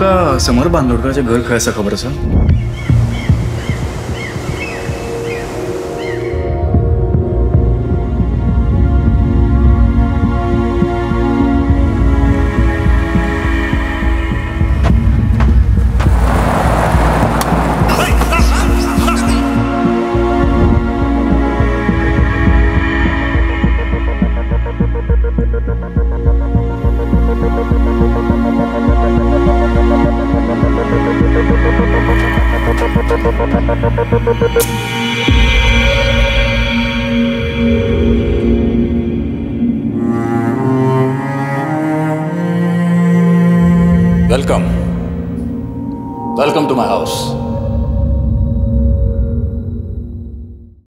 का समोर बांदोडकरचे घर खरं खबर असं Welcome. Welcome to my house.